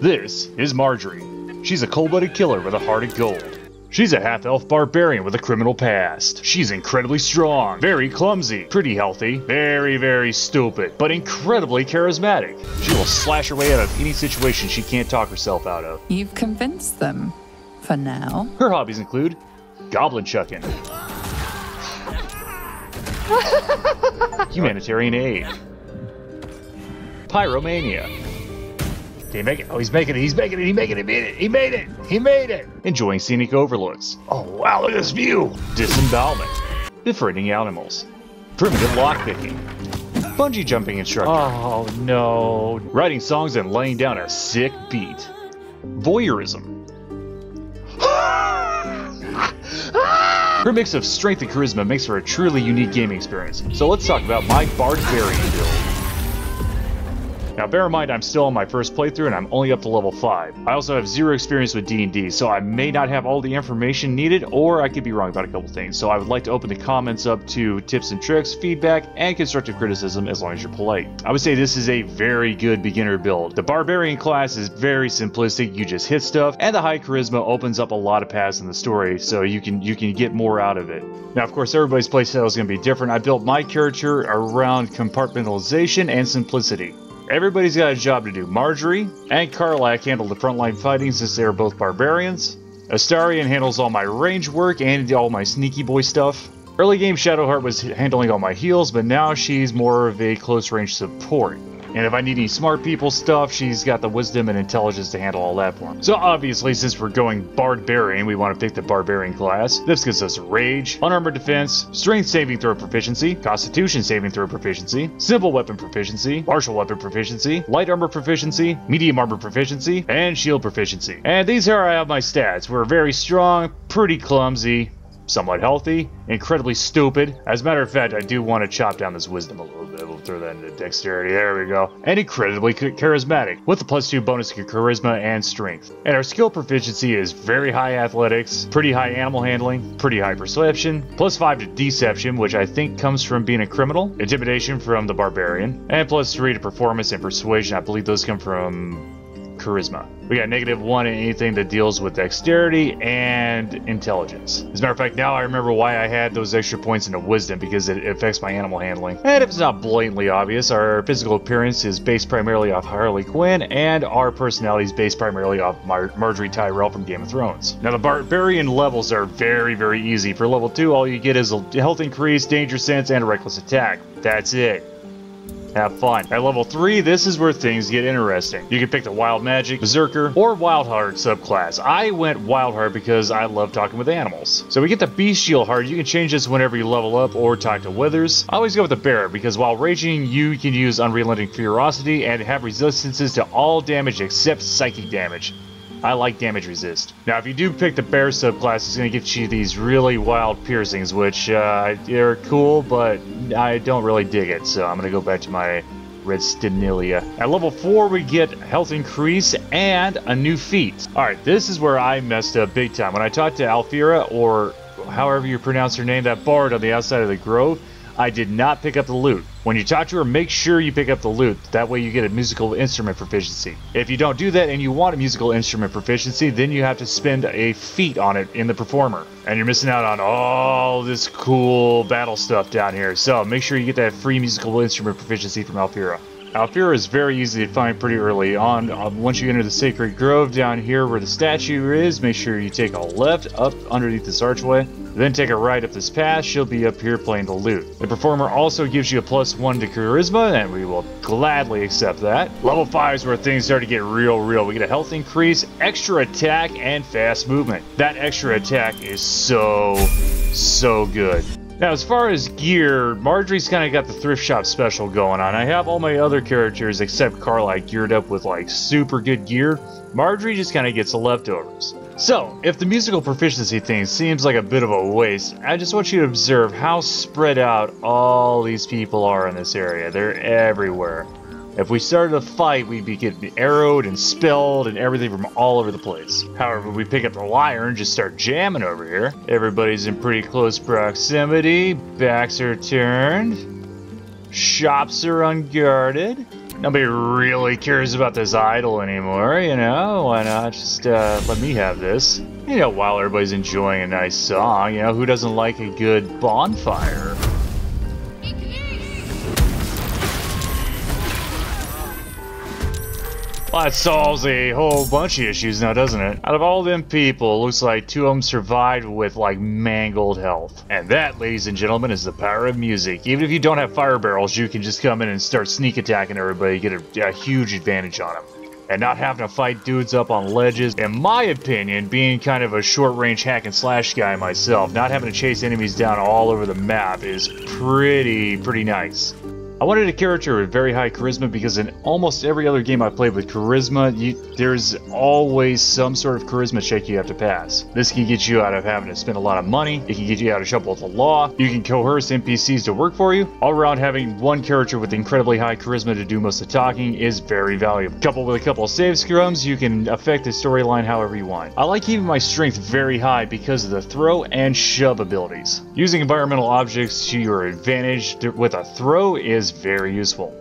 This is Marjorie. She's a cold-blooded killer with a heart of gold. She's a half-elf barbarian with a criminal past. She's incredibly strong, very clumsy, pretty healthy, very, very stupid, but incredibly charismatic. She will slash her way out of any situation she can't talk herself out of. You've convinced them. For now. Her hobbies include goblin chucking, humanitarian aid, pyromania. Did he make it? Oh, he's making it. He's making it. He making it. He made it. He made it. He made it. Enjoying scenic overlooks. Oh, wow. Look at this view. Disembowelment. Befriending animals. Primitive lockpicking. Bungee jumping instructor. Oh, no. Writing songs and laying down a sick beat. Voyeurism. Her mix of strength and charisma makes for a truly unique gaming experience. So let's talk about my Barbarian build. Now bear in mind I'm still on my first playthrough and I'm only up to level 5. I also have zero experience with D&D, so I may not have all the information needed, or I could be wrong about a couple things. So I would like to open the comments up to tips and tricks, feedback, and constructive criticism as long as you're polite. I would say this is a very good beginner build. The Barbarian class is very simplistic, you just hit stuff, and the high charisma opens up a lot of paths in the story, so you can you can get more out of it. Now of course everybody's playstyle is going to be different. I built my character around compartmentalization and simplicity. Everybody's got a job to do. Marjorie and Karlach handle the frontline fighting since they are both barbarians. Astarion handles all my range work and all my sneaky boy stuff. Early game Shadowheart was handling all my heals, but now she's more of a close range support. And if I need any smart people stuff, she's got the wisdom and intelligence to handle all that for me. So obviously, since we're going Barbarian, we want to pick the Barbarian class. This gives us Rage, Unarmored Defense, Strength Saving Throw Proficiency, Constitution Saving Throw Proficiency, Simple Weapon Proficiency, Martial Weapon Proficiency, Light Armor Proficiency, Medium Armor Proficiency, and Shield Proficiency. And these here I my stats. We're very strong, pretty clumsy, somewhat healthy, incredibly stupid. As a matter of fact, I do want to chop down this wisdom a little. We'll throw that into dexterity. There we go. And incredibly charismatic, with a plus two bonus to charisma and strength. And our skill proficiency is very high athletics, pretty high animal handling, pretty high perception, plus five to deception, which I think comes from being a criminal, intimidation from the barbarian, and plus three to performance and persuasion. I believe those come from charisma. We got negative one in anything that deals with dexterity and intelligence. As a matter of fact, now I remember why I had those extra points into wisdom because it affects my animal handling. And if it's not blatantly obvious, our physical appearance is based primarily off Harley Quinn, and our personality is based primarily off Mar Marjorie Tyrell from Game of Thrones. Now, the barbarian levels are very, very easy. For level 2, all you get is a health increase, danger sense, and a reckless attack. That's it. Have fun. At level 3, this is where things get interesting. You can pick the Wild Magic, Berserker, or Wild Heart subclass. I went Wild Heart because I love talking with animals. So we get the Bestial Heart. You can change this whenever you level up or talk to Withers. I always go with the Bear because while raging, you can use Unrelenting Ferocity and have resistances to all damage except psychic damage. I like damage resist. Now, if you do pick the bear subclass, it's going to give you these really wild piercings, which uh, are cool, but I don't really dig it. So I'm going to go back to my Red Stenilia. At level 4, we get health increase and a new feat. Alright, this is where I messed up big time. When I talked to Alfira, or however you pronounce her name, that bard on the outside of the grove, I did not pick up the loot. When you talk to her, make sure you pick up the loot. That way you get a musical instrument proficiency. If you don't do that and you want a musical instrument proficiency, then you have to spend a feat on it in the performer. And you're missing out on all this cool battle stuff down here. So make sure you get that free musical instrument proficiency from Alfira. Alfira is very easy to find pretty early on. Um, once you enter the Sacred Grove down here where the statue is, make sure you take a left up underneath this archway. Then take a right up this path, she'll be up here playing the lute. The performer also gives you a plus one to charisma, and we will gladly accept that. Level 5 is where things start to get real, real. We get a health increase, extra attack, and fast movement. That extra attack is so, so good. Now, as far as gear, Marjorie's kind of got the thrift shop special going on. I have all my other characters except Karlach geared up with like super good gear. Marjorie just kind of gets the leftovers. So, if the musical proficiency thing seems like a bit of a waste, I just want you to observe how spread out all these people are in this area. They're everywhere. If we started a fight, we'd be getting arrowed and spelled and everything from all over the place. However, we pick up the lyre and just start jamming over here. Everybody's in pretty close proximity. Backs are turned. Shops are unguarded. Nobody really cares about this idol anymore, you know? Why not just uh, let me have this? You know, while everybody's enjoying a nice song, you know, who doesn't like a good bonfire? Well, that solves a whole bunch of issues now, doesn't it? Out of all them people, looks like two of them survived with, like, mangled health. And that, ladies and gentlemen, is the power of music. Even if you don't have fire barrels, you can just come in and start sneak attacking everybody, get a, a huge advantage on them and not having to fight dudes up on ledges. In my opinion, being kind of a short-range hack and slash guy myself, not having to chase enemies down all over the map is pretty, pretty nice. I wanted a character with very high charisma because in almost every other game I've played with charisma, you, there's always some sort of charisma check you have to pass. This can get you out of having to spend a lot of money, it can get you out of trouble with the law, you can coerce NPCs to work for you. All around having one character with incredibly high charisma to do most of the talking is very valuable. Coupled with a couple of save scums, you can affect the storyline however you want. I like keeping my strength very high because of the throw and shove abilities. Using environmental objects to your advantage with a throw is is very useful.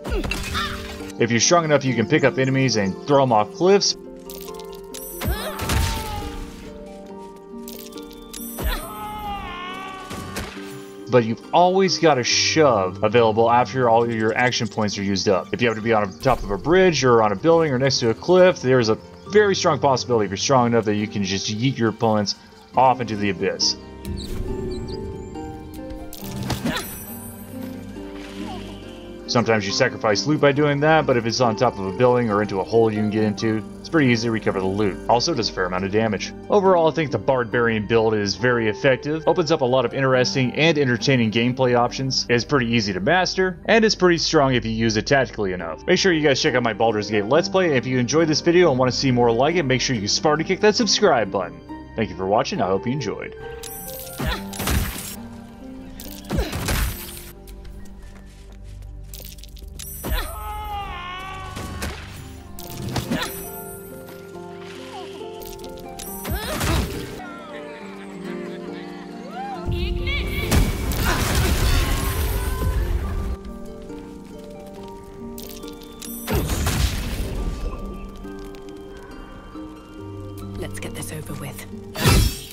If you're strong enough, you can pick up enemies and throw them off cliffs. But you've always got a shove available after all your action points are used up. If you have to be on top of a bridge or on a building or next to a cliff, there's a very strong possibility if you're strong enough that you can just yeet your opponents off into the abyss. Sometimes you sacrifice loot by doing that, but if it's on top of a building or into a hole you can get into, it's pretty easy to recover the loot. Also does a fair amount of damage. Overall, I think the Barbarian build is very effective, opens up a lot of interesting and entertaining gameplay options, is pretty easy to master, and is pretty strong if you use it tactically enough. Make sure you guys check out my Baldur's Gate Let's Play, if you enjoyed this video and want to see more like it, make sure you Spartan kick that subscribe button. Thank you for watching, I hope you enjoyed. over with.